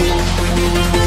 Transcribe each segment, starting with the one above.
Música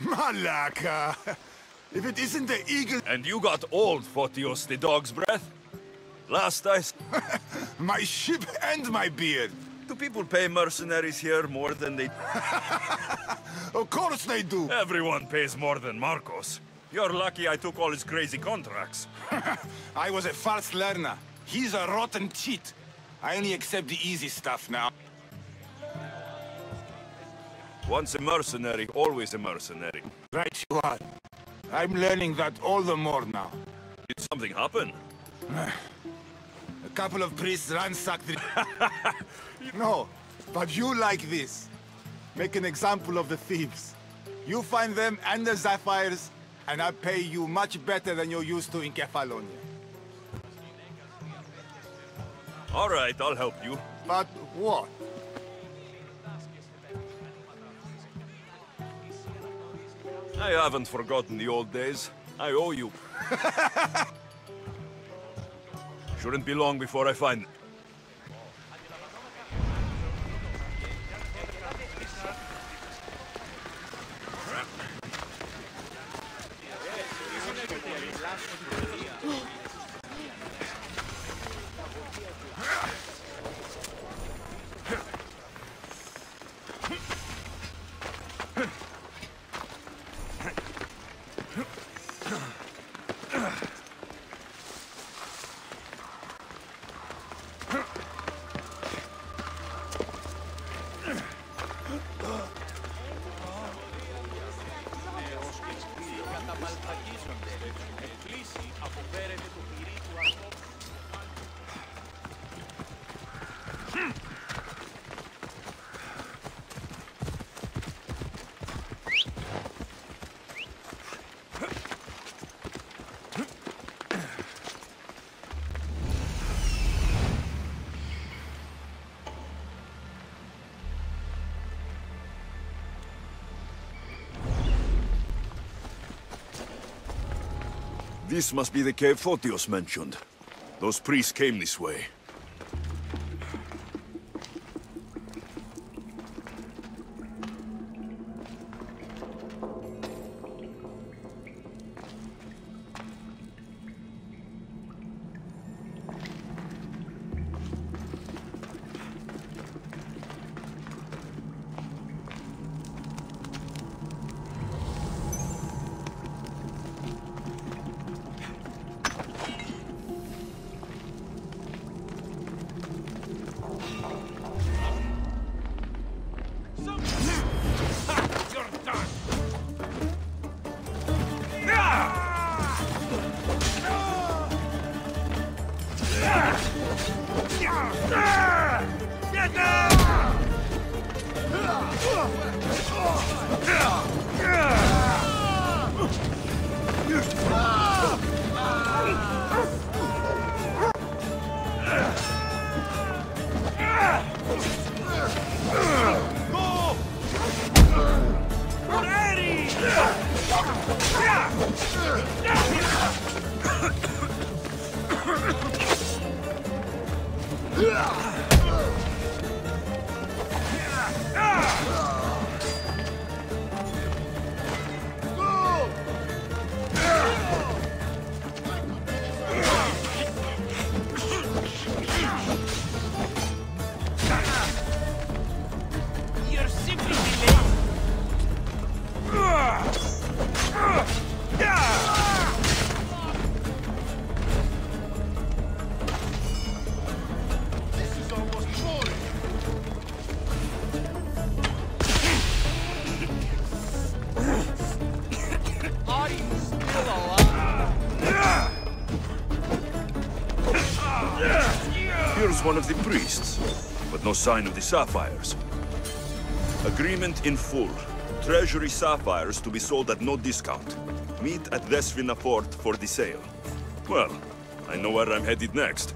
Malaka! If it isn't the eagle... And you got old, Photios the dog's breath? Last I... My ship and my beard! Do people pay mercenaries here more than they... Of course they do! Everyone pays more than Marcos. You're lucky I took all his crazy contracts. I was a fast learner. He's a rotten cheat. I only accept the easy stuff now. Once a mercenary, always a mercenary. Right you are. I'm learning that all the more now. Did something happen? A couple of priests ransacked the... no, but you like this. Make an example of the thieves. You find them and the sapphires, and I pay you much better than you're used to in Kefalonia. All right, I'll help you. But what? I haven't forgotten the old days. I owe you. Shouldn't be long before I find... maltraquisme This must be the cave Photios mentioned. Those priests came this way. Sign of the sapphires. Agreement in full. Treasury sapphires to be sold at no discount. Meet at Vesvina port for the sale. Well, I know where I'm headed next.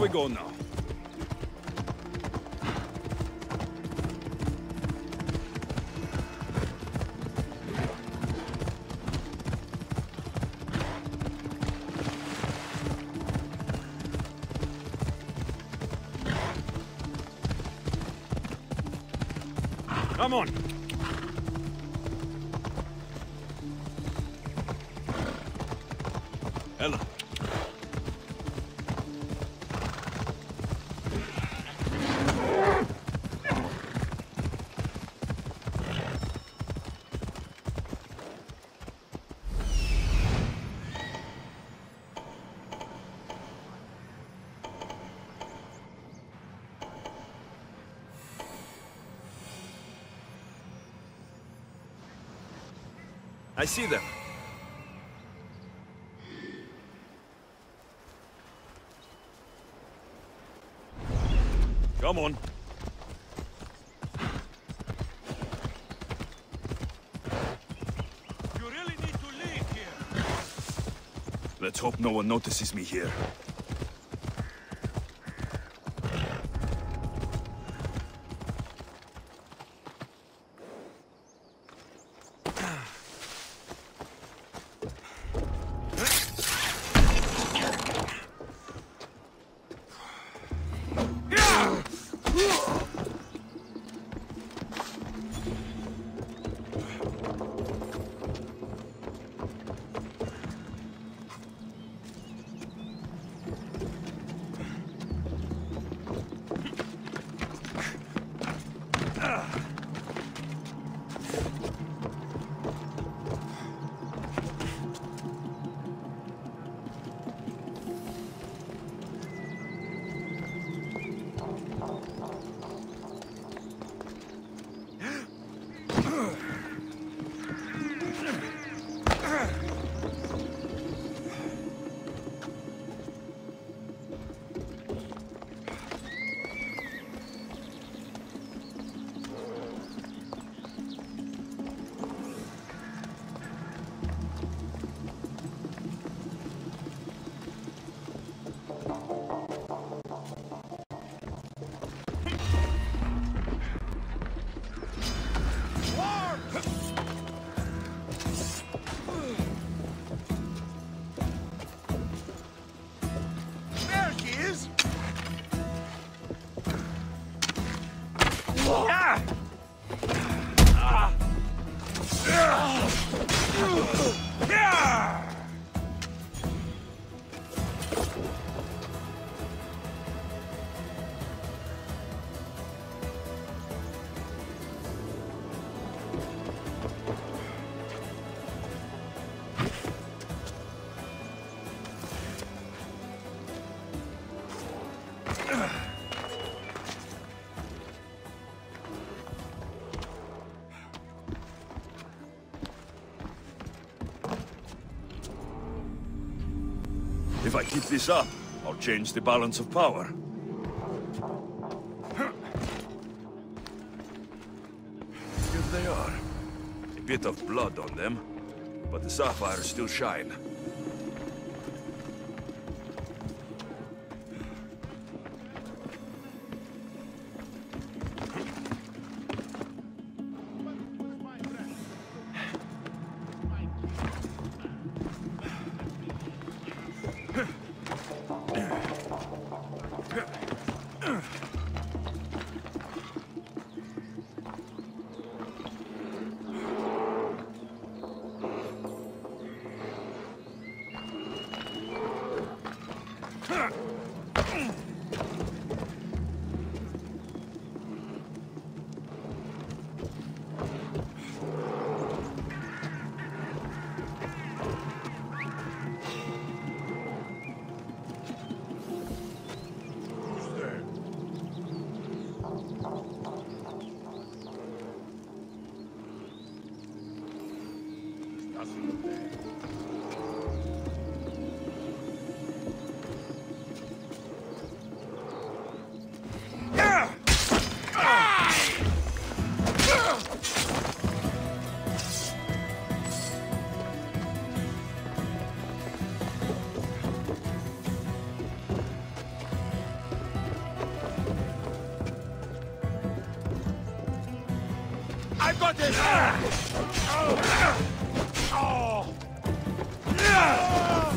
We go now. Come on. See them. Come on. You really need to leave here. Let's hope no one notices me here. Keep this up, I'll change the balance of power. Here they are. A bit of blood on them, but the sapphires still shine. Got this! Bring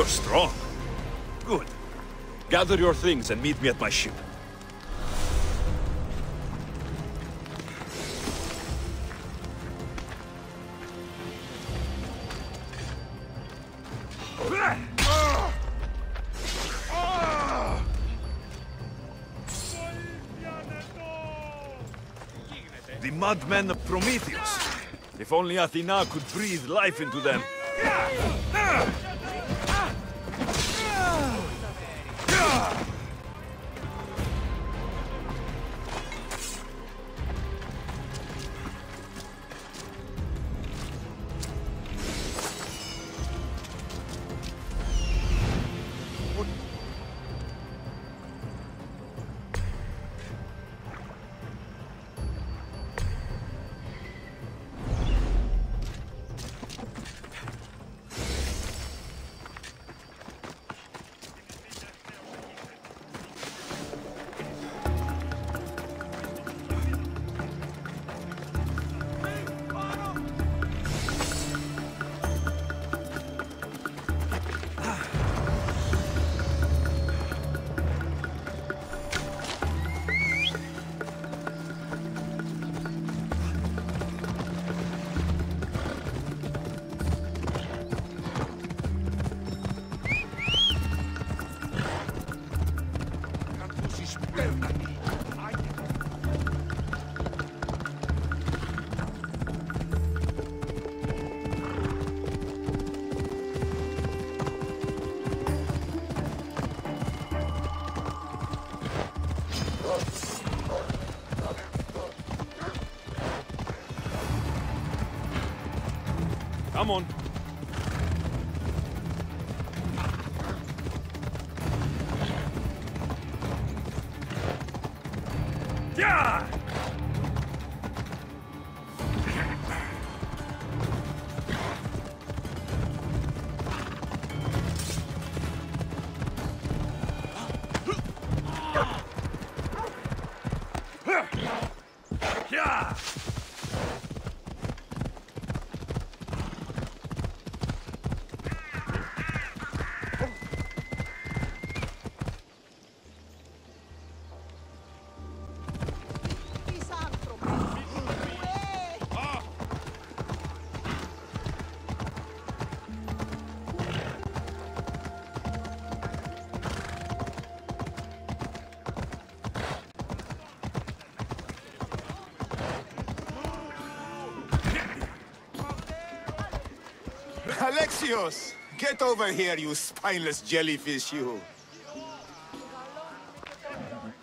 You're strong. Good. Gather your things and meet me at my ship. The madman Prometheus. If only Athena could breathe life into them. Come on. Alexios! Get over here, you spineless jellyfish, you.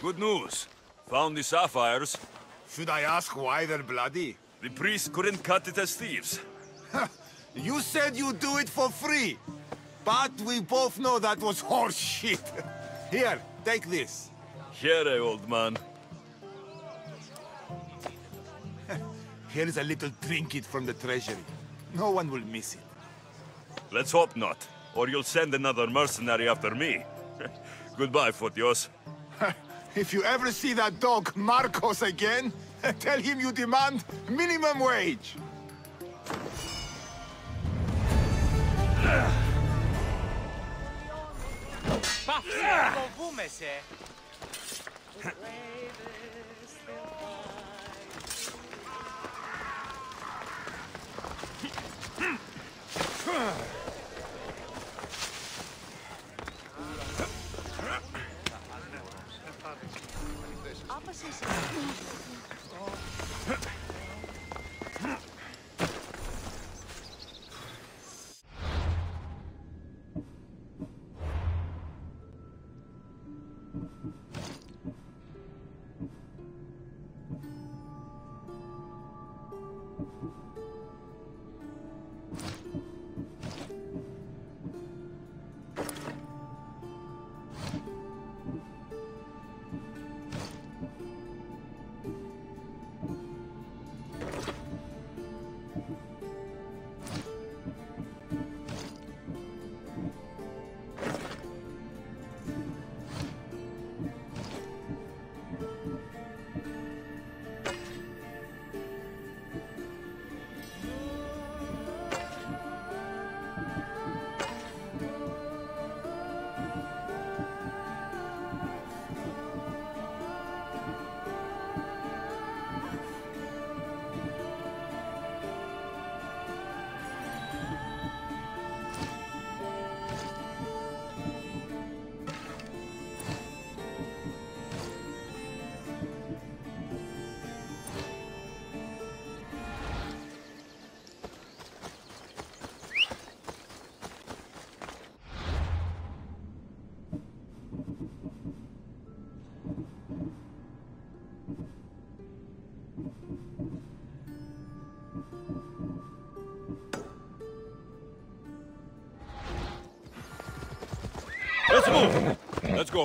Good news. Found the sapphires. Should I ask why they're bloody? The priest couldn't cut it as thieves. You said you'd do it for free. But we both know that was horse shit. Here, take this. Here, eh, old man. Here's a little trinket from the treasury. No one will miss it. Let's hope not, or you'll send another mercenary after me. Goodbye, Photios. If you ever see that dog Marcos again, tell him you demand minimum wage. 谢谢。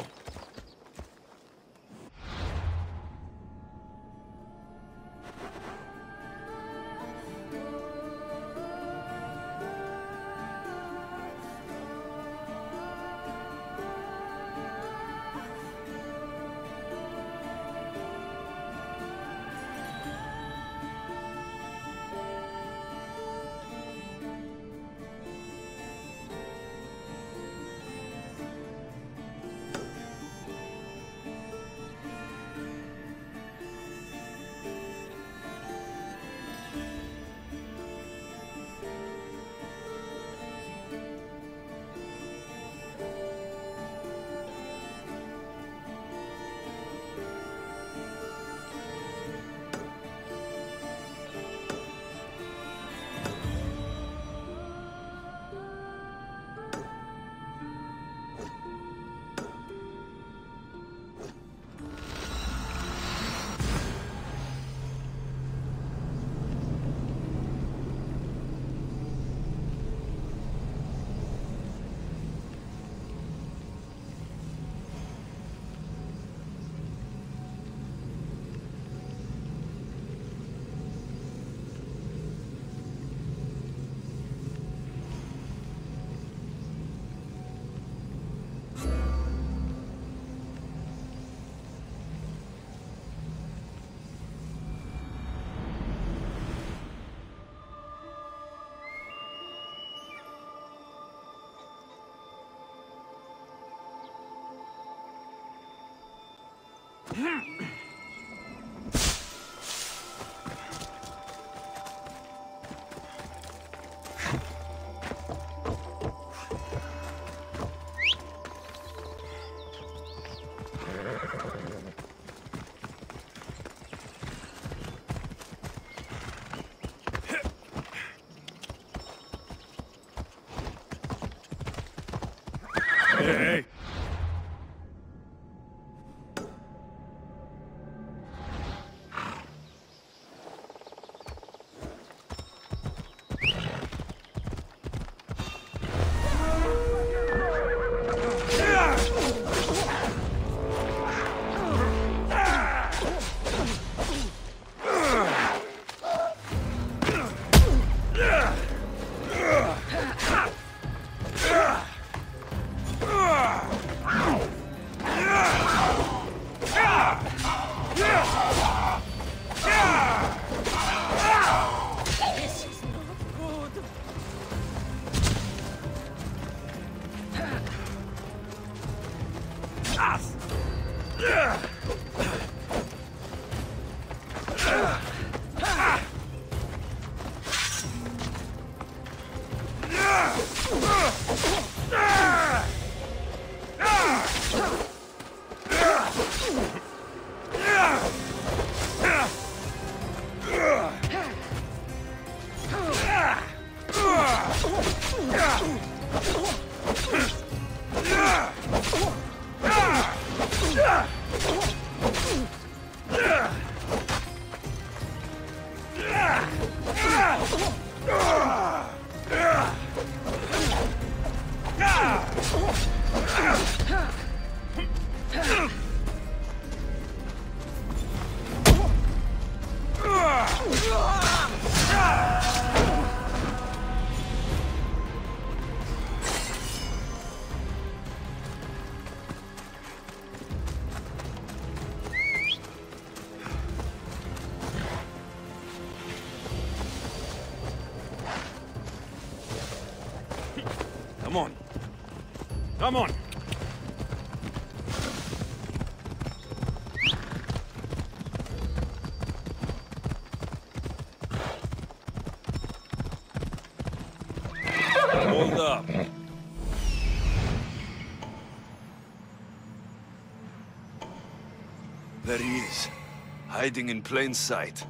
Go. Hmm. Come up. There he is, hiding in plain sight.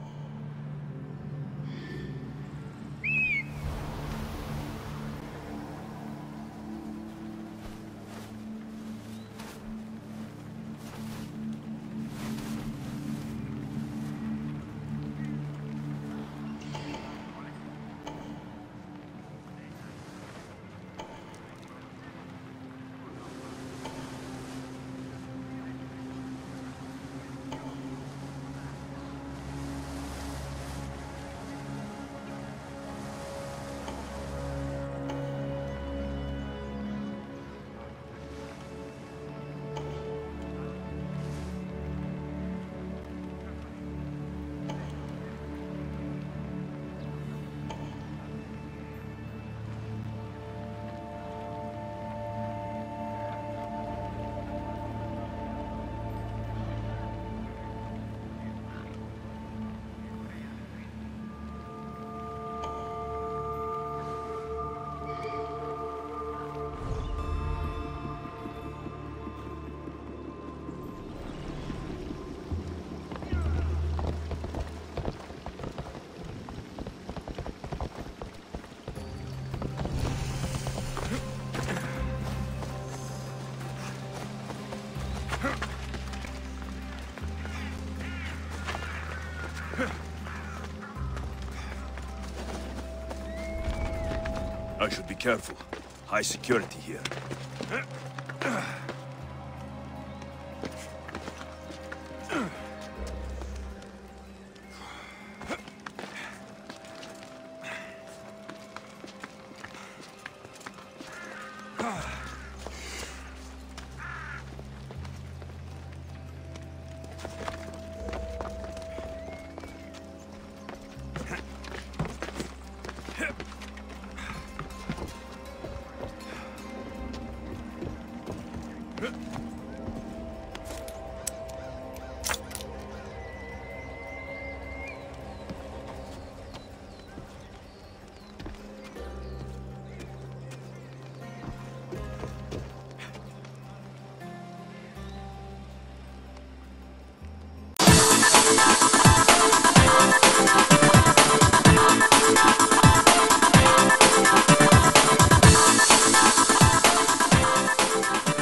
Careful. High security here.